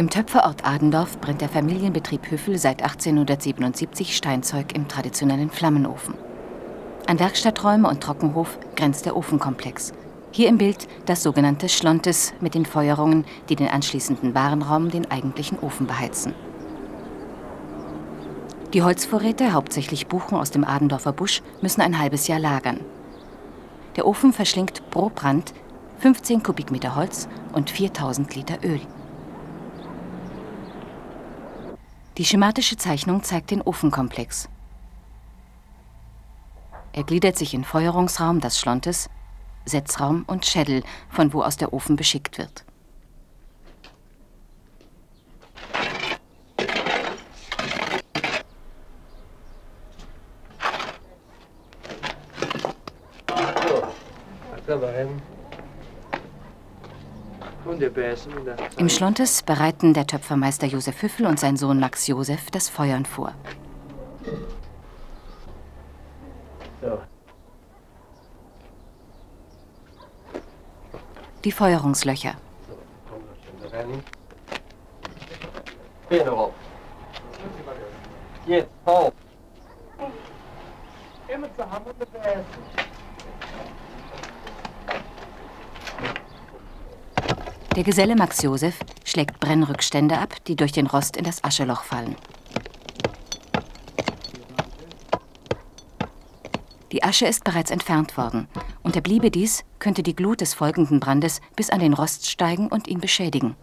Im Töpferort Adendorf brennt der Familienbetrieb Hüffel seit 1877 Steinzeug im traditionellen Flammenofen. An Werkstatträume und Trockenhof grenzt der Ofenkomplex. Hier im Bild das sogenannte Schlontes mit den Feuerungen, die den anschließenden Warenraum, den eigentlichen Ofen beheizen. Die Holzvorräte, hauptsächlich Buchen aus dem Adendorfer Busch, müssen ein halbes Jahr lagern. Der Ofen verschlingt pro Brand 15 Kubikmeter Holz und 4000 Liter Öl. Die schematische Zeichnung zeigt den Ofenkomplex. Er gliedert sich in Feuerungsraum, das Schlontes, Setzraum und Schädel, von wo aus der Ofen beschickt wird. Im Schlontes bereiten der Töpfermeister Josef Hüffel und sein Sohn Max Josef das Feuern vor. Die Feuerungslöcher. Jetzt, auf. Immer zu haben und Der Geselle Max Josef schlägt Brennrückstände ab, die durch den Rost in das Ascheloch fallen. Die Asche ist bereits entfernt worden. Unterbliebe dies, könnte die Glut des folgenden Brandes bis an den Rost steigen und ihn beschädigen.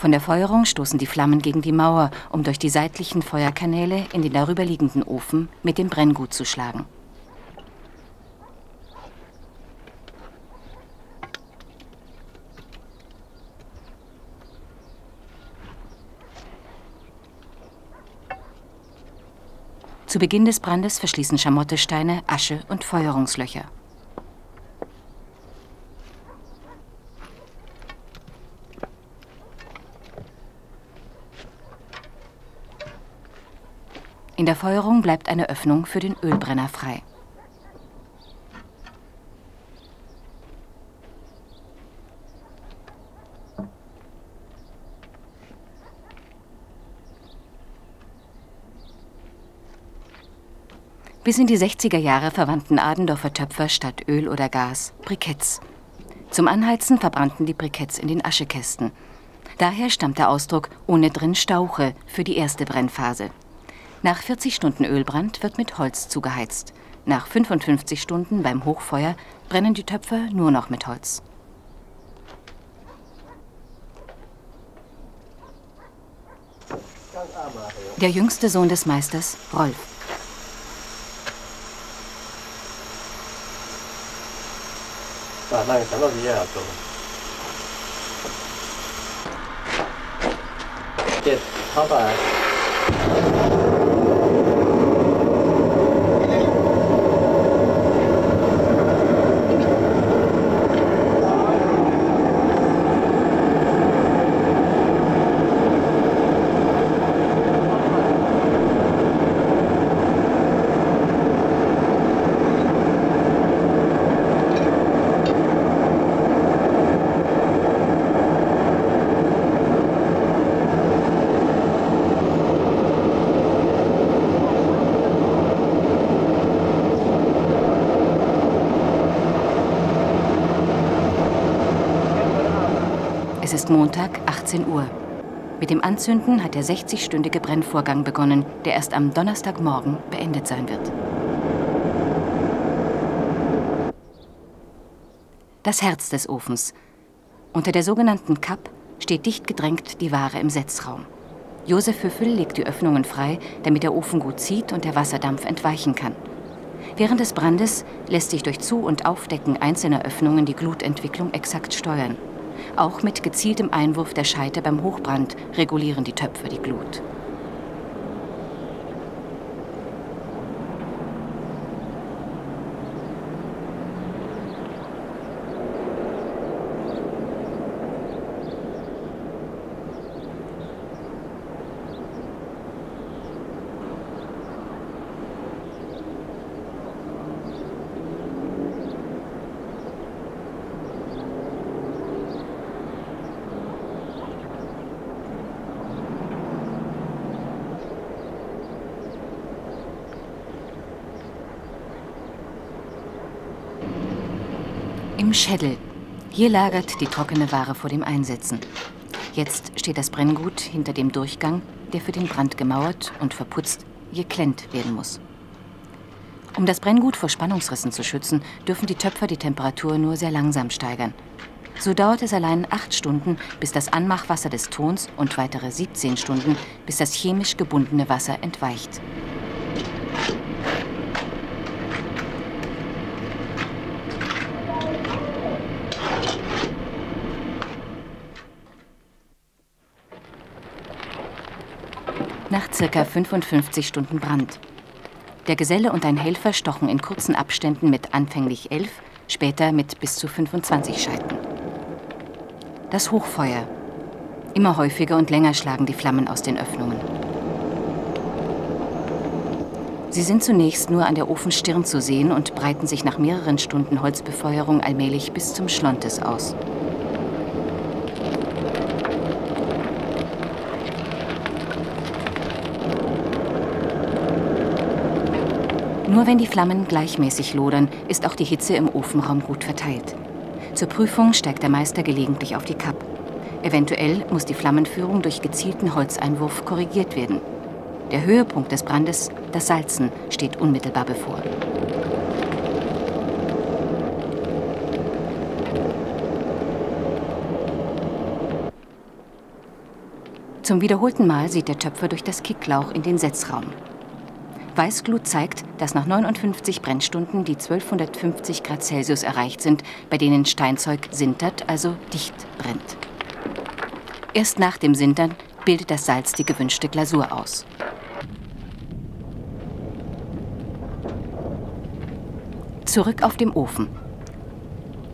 Von der Feuerung stoßen die Flammen gegen die Mauer, um durch die seitlichen Feuerkanäle in den darüberliegenden Ofen mit dem Brenngut zu schlagen. Zu Beginn des Brandes verschließen Schamottesteine, Asche und Feuerungslöcher. In der Feuerung bleibt eine Öffnung für den Ölbrenner frei. Bis in die 60er Jahre verwandten Adendorfer Töpfer statt Öl oder Gas Briketts. Zum Anheizen verbrannten die Briketts in den Aschekästen. Daher stammt der Ausdruck ohne drin Stauche für die erste Brennphase. Nach 40 Stunden Ölbrand wird mit Holz zugeheizt. Nach 55 Stunden beim Hochfeuer brennen die Töpfe nur noch mit Holz. Der jüngste Sohn des Meisters, Rolf. Jetzt, Papa. Montag, 18 Uhr. Mit dem Anzünden hat der 60-stündige Brennvorgang begonnen, der erst am Donnerstagmorgen beendet sein wird. Das Herz des Ofens. Unter der sogenannten Kapp steht dicht gedrängt die Ware im Setzraum. Josef Hüffel legt die Öffnungen frei, damit der Ofen gut zieht und der Wasserdampf entweichen kann. Während des Brandes lässt sich durch Zu- und Aufdecken einzelner Öffnungen die Glutentwicklung exakt steuern. Auch mit gezieltem Einwurf der Scheite beim Hochbrand regulieren die Töpfe die Glut. Im Schädel. Hier lagert die trockene Ware vor dem Einsetzen. Jetzt steht das Brenngut hinter dem Durchgang, der für den Brand gemauert und verputzt, geklemmt werden muss. Um das Brenngut vor Spannungsrissen zu schützen, dürfen die Töpfer die Temperatur nur sehr langsam steigern. So dauert es allein acht Stunden, bis das Anmachwasser des Tons und weitere 17 Stunden, bis das chemisch gebundene Wasser entweicht. Nach circa 55 Stunden Brand. Der Geselle und ein Helfer stochen in kurzen Abständen mit anfänglich elf, später mit bis zu 25 Scheiten. Das Hochfeuer. Immer häufiger und länger schlagen die Flammen aus den Öffnungen. Sie sind zunächst nur an der Ofenstirn zu sehen und breiten sich nach mehreren Stunden Holzbefeuerung allmählich bis zum Schlontes aus. Nur wenn die Flammen gleichmäßig lodern, ist auch die Hitze im Ofenraum gut verteilt. Zur Prüfung steigt der Meister gelegentlich auf die Kapp. Eventuell muss die Flammenführung durch gezielten Holzeinwurf korrigiert werden. Der Höhepunkt des Brandes, das Salzen, steht unmittelbar bevor. Zum wiederholten Mal sieht der Töpfer durch das Kicklauch in den Setzraum. Weißglut zeigt, dass nach 59 Brennstunden die 1250 Grad Celsius erreicht sind, bei denen Steinzeug sintert, also dicht brennt. Erst nach dem Sintern bildet das Salz die gewünschte Glasur aus. Zurück auf dem Ofen.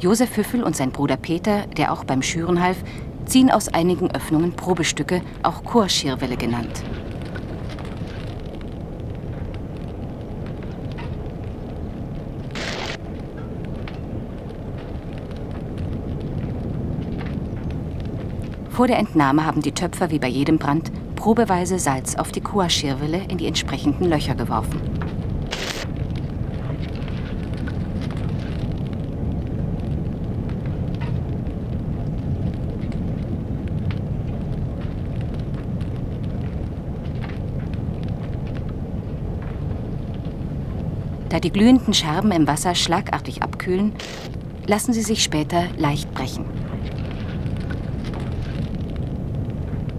Josef Hüffel und sein Bruder Peter, der auch beim Schüren half, ziehen aus einigen Öffnungen Probestücke, auch Chorschirrwelle genannt. Vor der Entnahme haben die Töpfer wie bei jedem Brand probeweise Salz auf die Kuaschirwelle in die entsprechenden Löcher geworfen. Da die glühenden Scherben im Wasser schlagartig abkühlen, lassen sie sich später leicht brechen.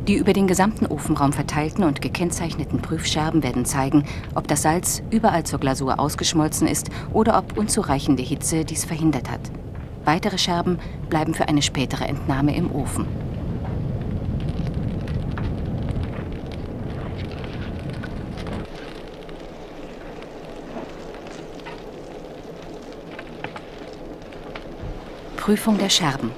Die über den gesamten Ofenraum verteilten und gekennzeichneten Prüfscherben werden zeigen, ob das Salz überall zur Glasur ausgeschmolzen ist oder ob unzureichende Hitze dies verhindert hat. Weitere Scherben bleiben für eine spätere Entnahme im Ofen. Prüfung der Scherben.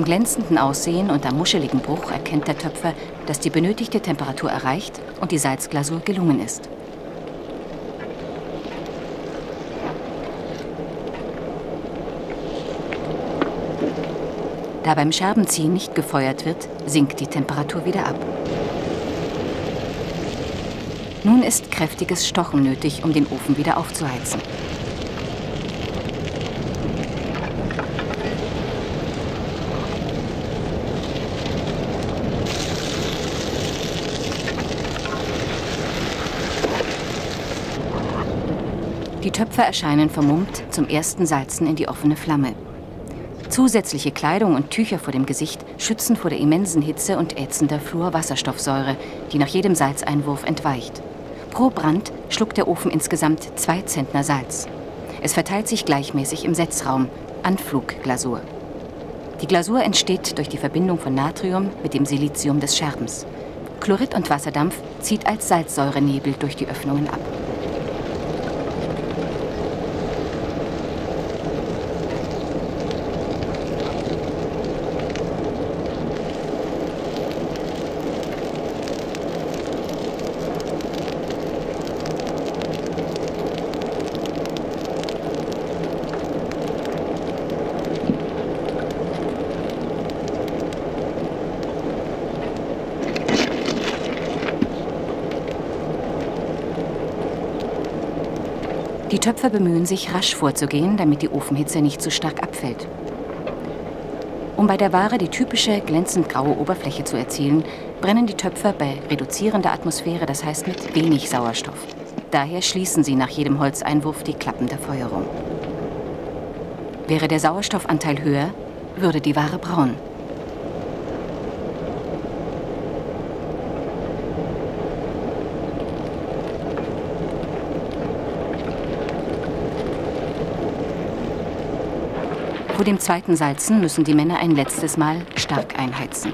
Am glänzenden Aussehen und am muscheligen Bruch erkennt der Töpfer, dass die benötigte Temperatur erreicht und die Salzglasur gelungen ist. Da beim Scherbenziehen nicht gefeuert wird, sinkt die Temperatur wieder ab. Nun ist kräftiges Stochen nötig, um den Ofen wieder aufzuheizen. Töpfer erscheinen vermummt zum ersten Salzen in die offene Flamme. Zusätzliche Kleidung und Tücher vor dem Gesicht schützen vor der immensen Hitze und ätzender Fluorwasserstoffsäure, die nach jedem Salzeinwurf entweicht. Pro Brand schluckt der Ofen insgesamt zwei Zentner Salz. Es verteilt sich gleichmäßig im Setzraum, Anflugglasur. Die Glasur entsteht durch die Verbindung von Natrium mit dem Silizium des Scherbens. Chlorid und Wasserdampf zieht als Salzsäurenebel durch die Öffnungen ab. Die Töpfer bemühen sich, rasch vorzugehen, damit die Ofenhitze nicht zu stark abfällt. Um bei der Ware die typische glänzend graue Oberfläche zu erzielen, brennen die Töpfer bei reduzierender Atmosphäre, das heißt mit wenig Sauerstoff. Daher schließen sie nach jedem Holzeinwurf die Klappen der Feuerung. Wäre der Sauerstoffanteil höher, würde die Ware braun. Vor dem zweiten Salzen müssen die Männer ein letztes Mal stark einheizen.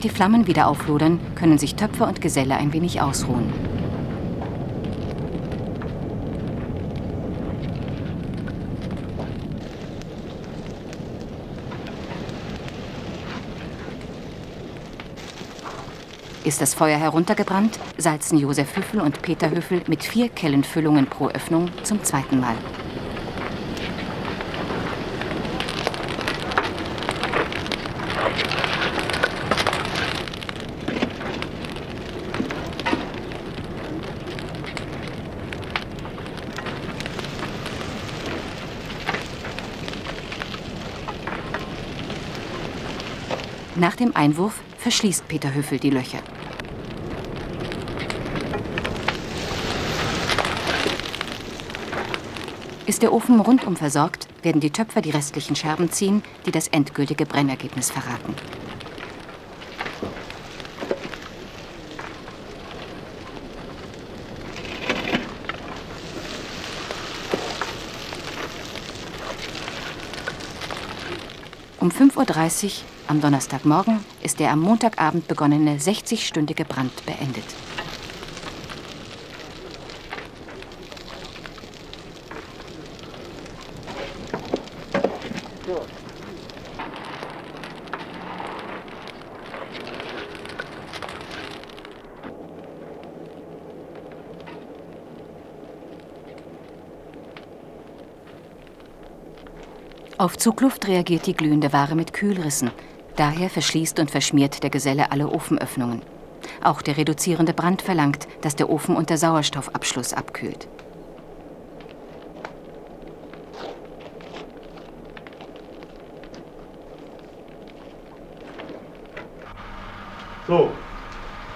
Während die Flammen wieder auflodern, können sich Töpfer und Geselle ein wenig ausruhen. Ist das Feuer heruntergebrannt, salzen Josef Hüffel und Peter Hüffel mit vier Kellenfüllungen pro Öffnung zum zweiten Mal. Dem Einwurf verschließt Peter Hüffel die Löcher. Ist der Ofen rundum versorgt, werden die Töpfer die restlichen Scherben ziehen, die das endgültige Brennergebnis verraten. Um 5.30 Uhr am Donnerstagmorgen ist der am Montagabend begonnene 60-stündige Brand beendet. Auf Zugluft reagiert die glühende Ware mit Kühlrissen. Daher verschließt und verschmiert der Geselle alle Ofenöffnungen. Auch der reduzierende Brand verlangt, dass der Ofen unter Sauerstoffabschluss abkühlt. So,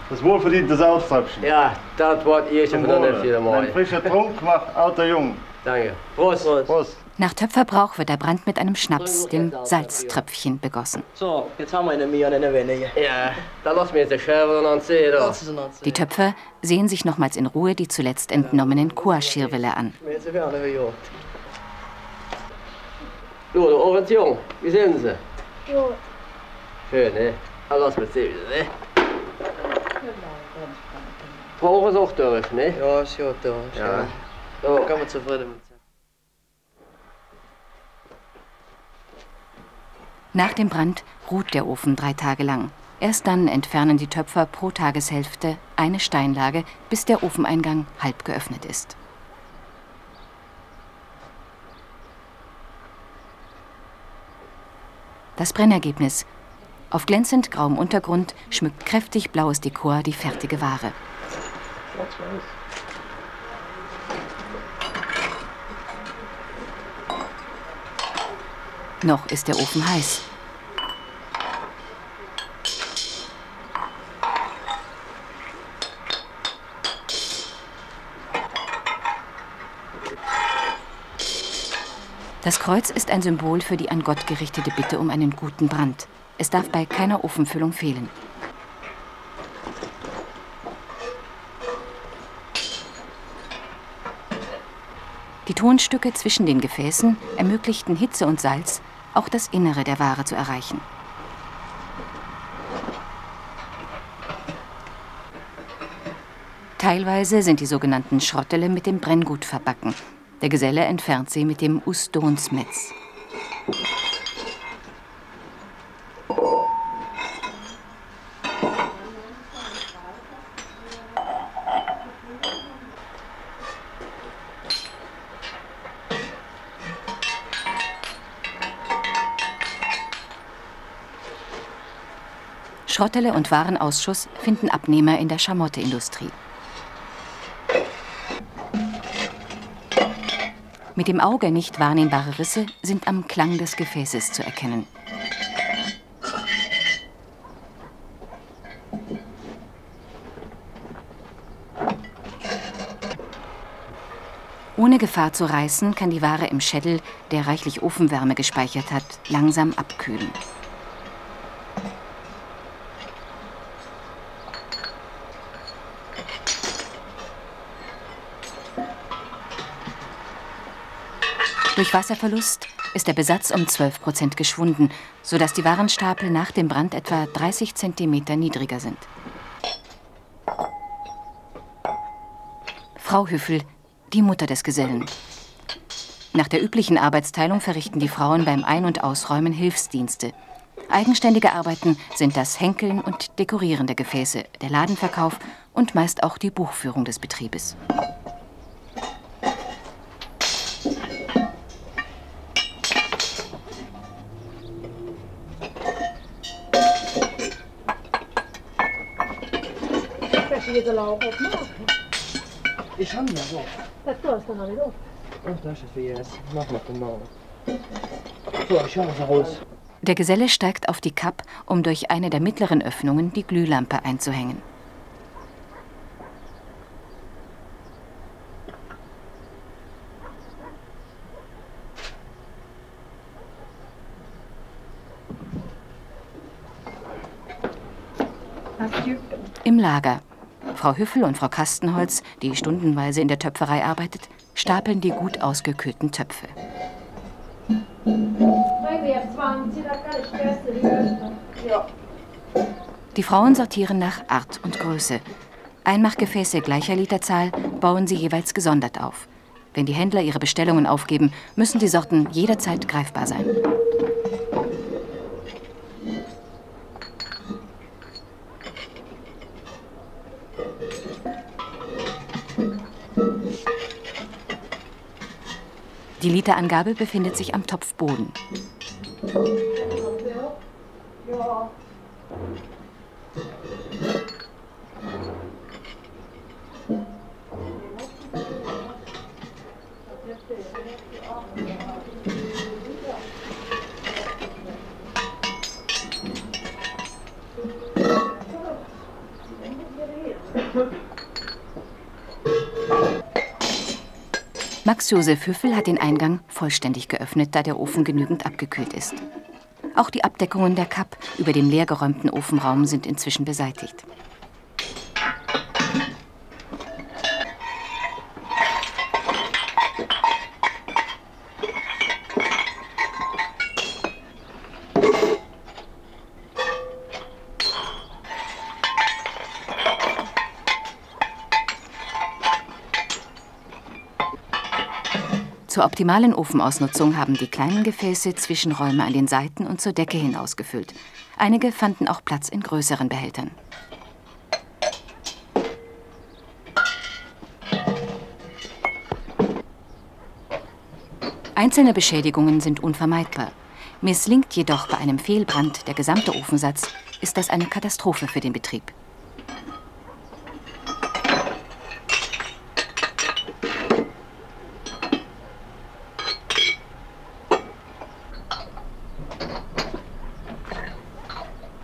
das wohlverdiente Sauerstoffabschied. Ja, das Wort ihr schon von der vier Mal. Ein frischer Trunk macht alter Jung. Danke. Prost. Prost. Nach Töpferbrauch wird der Brand mit einem Schnaps, dem Salztröpfchen, begossen. So, jetzt haben wir eine Mia und eine wenige. Ja, da lass mir jetzt die Scherbe und dann sehen. Die Töpfer sehen sich nochmals in Ruhe die zuletzt entnommenen Chorschirrwille an. Wir der Jung, wie sind Sie? Ja, Schön, ne? Dann lass mir sehen wieder, ne? Brauchen Sie auch durch, ne? Ja, ist ja da. Ist Ja. Da kann man zufrieden mit sein. Nach dem Brand ruht der Ofen drei Tage lang. Erst dann entfernen die Töpfer pro Tageshälfte eine Steinlage, bis der Ofeneingang halb geöffnet ist. Das Brennergebnis. Auf glänzend grauem Untergrund schmückt kräftig blaues Dekor die fertige Ware. Noch ist der Ofen heiß. Das Kreuz ist ein Symbol für die an Gott gerichtete Bitte um einen guten Brand. Es darf bei keiner Ofenfüllung fehlen. Die Tonstücke zwischen den Gefäßen ermöglichten Hitze und Salz, auch das Innere der Ware zu erreichen. Teilweise sind die sogenannten Schrottele mit dem Brenngut verbacken. Der Geselle entfernt sie mit dem Ustonsmetz. Schrottele und Warenausschuss finden Abnehmer in der Schamotteindustrie. Mit dem Auge nicht wahrnehmbare Risse sind am Klang des Gefäßes zu erkennen. Ohne Gefahr zu reißen, kann die Ware im Schädel, der reichlich Ofenwärme gespeichert hat, langsam abkühlen. Durch Wasserverlust ist der Besatz um 12 Prozent geschwunden, sodass die Warenstapel nach dem Brand etwa 30 Zentimeter niedriger sind. Frau Hüffel, die Mutter des Gesellen. Nach der üblichen Arbeitsteilung verrichten die Frauen beim Ein- und Ausräumen Hilfsdienste. Eigenständige Arbeiten sind das Henkeln und Dekorieren der Gefäße, der Ladenverkauf und meist auch die Buchführung des Betriebes. Lite lavt mat. Ich kann ja so. Dette stannar vi då. Das ist wie jetzt. Mach mal den Namen. So, ich schau mal raus. Der Geselle steigt auf die Kapp, um durch eine der mittleren Öffnungen die Glühlampe einzuhängen. Im Lager. Frau Hüffel und Frau Kastenholz, die stundenweise in der Töpferei arbeitet, stapeln die gut ausgekühlten Töpfe. Die Frauen sortieren nach Art und Größe. Einmachgefäße gleicher Literzahl bauen sie jeweils gesondert auf. Wenn die Händler ihre Bestellungen aufgeben, müssen die Sorten jederzeit greifbar sein. Die Literangabe befindet sich am Topfboden. Max Josef Hüffel hat den Eingang vollständig geöffnet, da der Ofen genügend abgekühlt ist. Auch die Abdeckungen der Kapp über dem leergeräumten Ofenraum sind inzwischen beseitigt. Zur optimalen Ofenausnutzung haben die kleinen Gefäße Zwischenräume an den Seiten und zur Decke hin ausgefüllt. Einige fanden auch Platz in größeren Behältern. Einzelne Beschädigungen sind unvermeidbar. Misslingt jedoch bei einem Fehlbrand der gesamte Ofensatz, ist das eine Katastrophe für den Betrieb.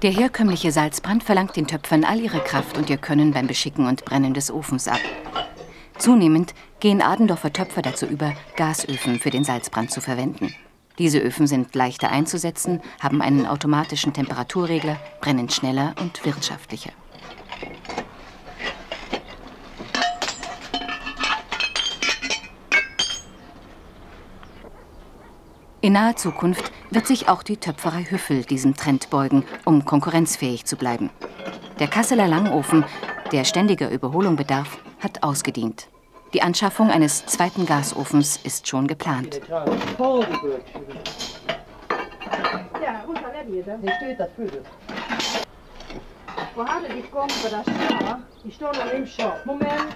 Der herkömmliche Salzbrand verlangt den Töpfern all ihre Kraft und ihr Können beim Beschicken und Brennen des Ofens ab. Zunehmend gehen Adendorfer Töpfer dazu über, Gasöfen für den Salzbrand zu verwenden. Diese Öfen sind leichter einzusetzen, haben einen automatischen Temperaturregler, brennen schneller und wirtschaftlicher. In naher Zukunft wird sich auch die Töpferei Hüffel diesem Trend beugen, um konkurrenzfähig zu bleiben. Der Kasseler Langofen, der ständiger Überholung bedarf, hat ausgedient. Die Anschaffung eines zweiten Gasofens ist schon geplant. Ja, und dann erledigt. Det steht das Föder. Wo hade die kommen för det här? Die står nog im Shop. Moment.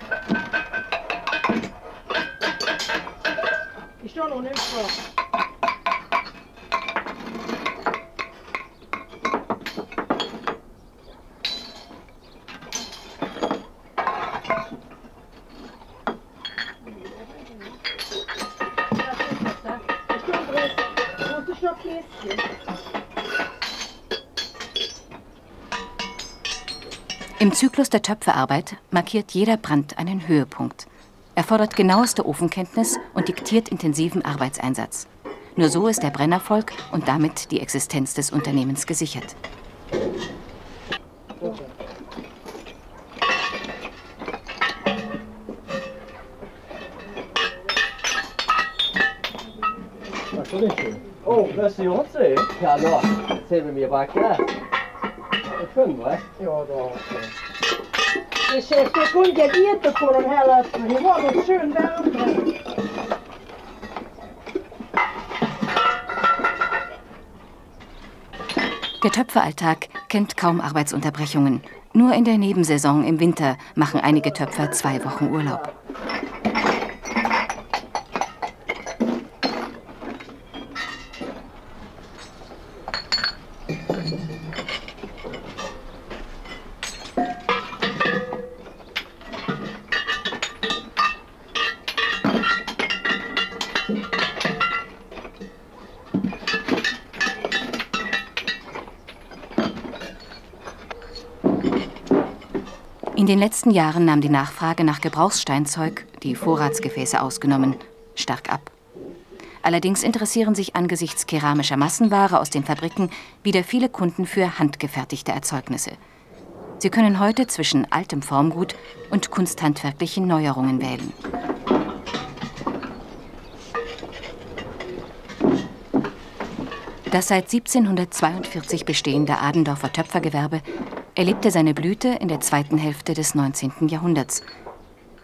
Die står nog im Shop. Im Zyklus der Töpferarbeit markiert jeder Brand einen Höhepunkt. Er fordert genaueste Ofenkenntnis und diktiert intensiven Arbeitseinsatz. Nur so ist der Brennerfolg und damit die Existenz des Unternehmens gesichert. Oh, das är jag inte. Ja, då. Ser vi mer backar? Det sjön, va? Ja, då. Inte på den här lappen. Det var något skön värme. Der Töpferalltag kennt kaum Arbeitsunterbrechungen. Nur in der Nebensaison im Winter machen einige Töpfer zwei Wochen Urlaub. Den letzten Jahren nahm die Nachfrage nach Gebrauchssteinzeug, die Vorratsgefäße ausgenommen, stark ab. Allerdings interessieren sich angesichts keramischer Massenware aus den Fabriken wieder viele Kunden für handgefertigte Erzeugnisse. Sie können heute zwischen altem Formgut und kunsthandwerklichen Neuerungen wählen. Das seit 1742 bestehende Adendorfer Töpfergewerbe erlebte seine Blüte in der zweiten Hälfte des 19. Jahrhunderts.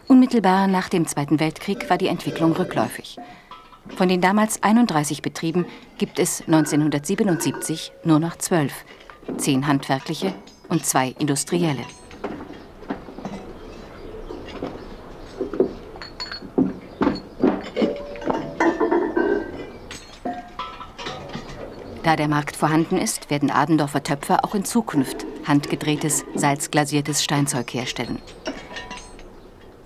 Unmittelbar nach dem Zweiten Weltkrieg war die Entwicklung rückläufig. Von den damals 31 Betrieben gibt es 1977 nur noch zwölf, zehn handwerkliche und zwei industrielle. Da der Markt vorhanden ist, werden Adendorfer Töpfer auch in Zukunft handgedrehtes, salzglasiertes Steinzeug herstellen.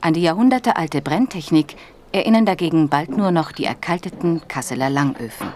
An die jahrhundertealte Brenntechnik erinnern dagegen bald nur noch die erkalteten Kasseler Langöfen.